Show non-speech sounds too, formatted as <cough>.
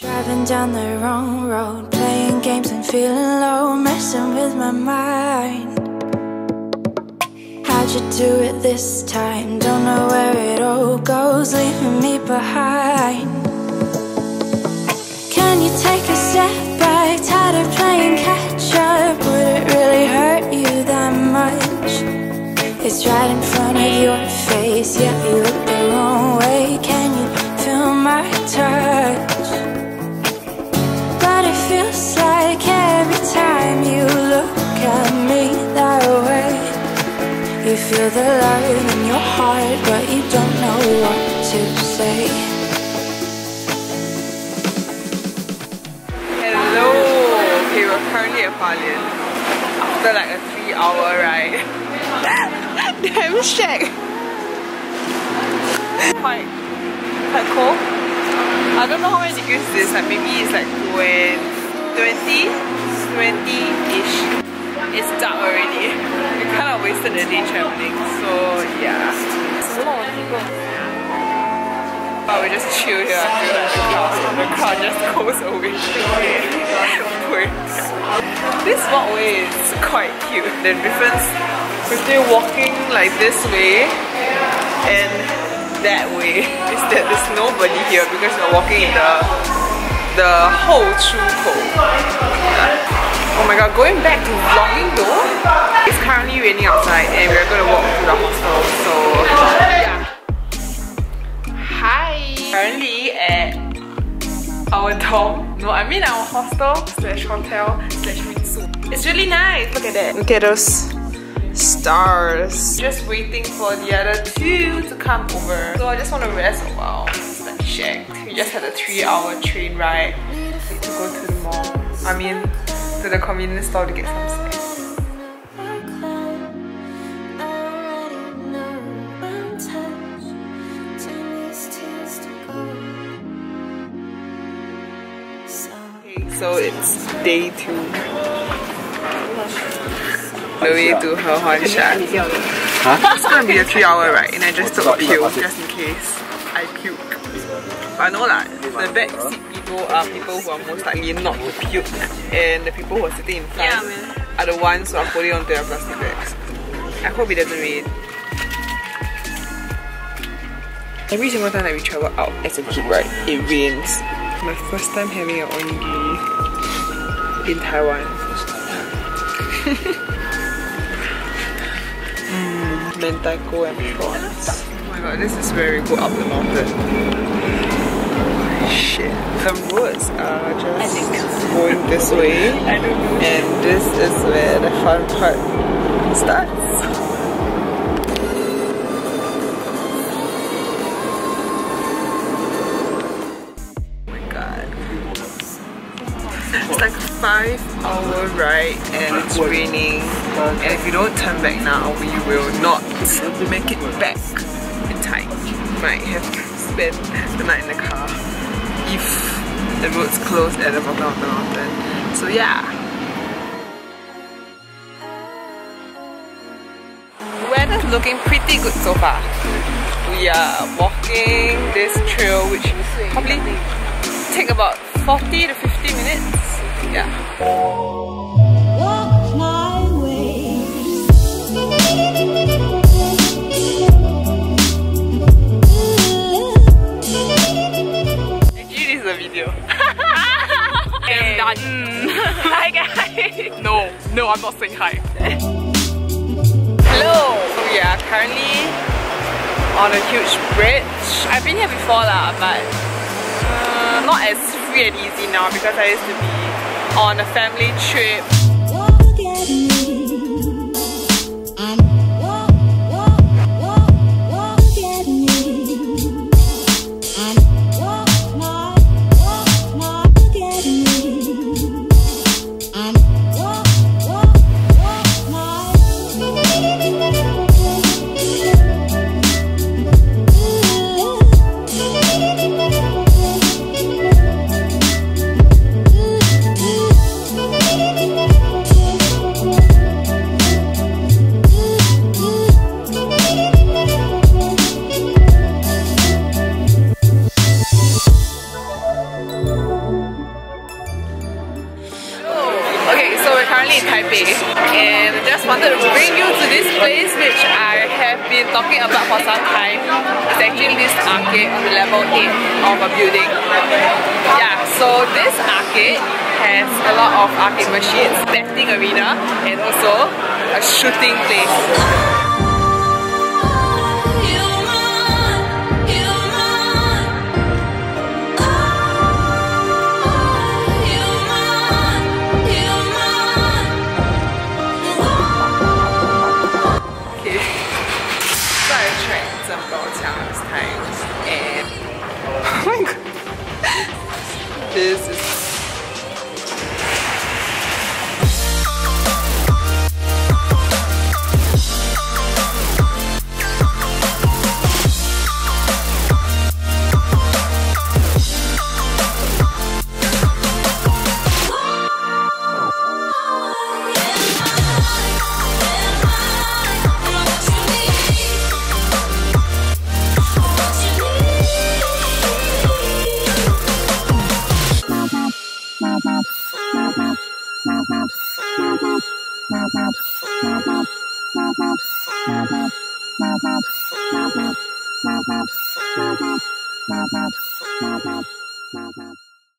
Driving down the wrong road, playing games and feeling low, messing with my mind. How'd you do it this time? Don't know where it all goes, leaving me behind. Can you take a step back? Tired of playing catch up. Would it really hurt you that much? It's right in front of your face, yeah, you feel the love in your heart, but you don't know what to say. Hello! Okay, we're currently at Hualien after like a three hour ride. <laughs> Damn shag! Quite, quite cold. I don't know how many degrees it is, like maybe it's like 20, 20-ish. It's dark already. We kind of wasted the day traveling, so yeah. There's a lot of. But we just chill here. Feel like the crowd, the crowd just goes away. <laughs> this walkway is quite cute. The difference between walking like this way and that way <laughs> is that there's nobody here because we're walking in the the whole Chuko. Oh my god, going back to vlogging though, it's currently raining outside and we're gonna walk to the hostel. So yeah. Hi! Currently at our dorm. No, I mean our hostel slash hotel slash resort. It's really nice. Look at that. Look at those stars. Just waiting for the other two to come over. So I just want to rest a while. It's like shagged. Just had a three hour train ride. To go to the mall. I mean, to the convenience store to get some snacks. Okay, so it's day two. The way to Hehuanshan. It's gonna be a three hour ride and I just took a pill just in case I puke. I know lah, the back seat people are people who are most likely not to puke and the people who are sitting in front are the ones who are holding onto their plastic bags. I hope it doesn't rain. Every single time that we travel out as a kid, right, it rains. My first time having an onigiri in Taiwan. <laughs> mm, mentaiko and prawns. Oh my god, this is where we go up the mountain. Shit. The roads are just going this way. And this is where the fun part starts. It's like a five hour ride and it's raining and if you don't turn back now we will not make it back in time. Might have to spend the night in the car if the roads close at the bottom of the mountain. So yeah. Weather's looking pretty good so far. We are walking this trail which probably take about 40 to 50 minutes. Yeah. Actually, this is a video. <laughs> I'm hi <laughs> guys. No, no, I'm not saying hi. Hello. We are currently on a huge bridge. I've been here before lah, but uh, not as free and easy now because I used to be on a family trip. Wanted to bring you to this place which I have been talking about for some time. It's actually this arcade on the level 8 of a building. Yeah, so this arcade has a lot of arcade machines, betting arena and also a shooting place. Bye-bye.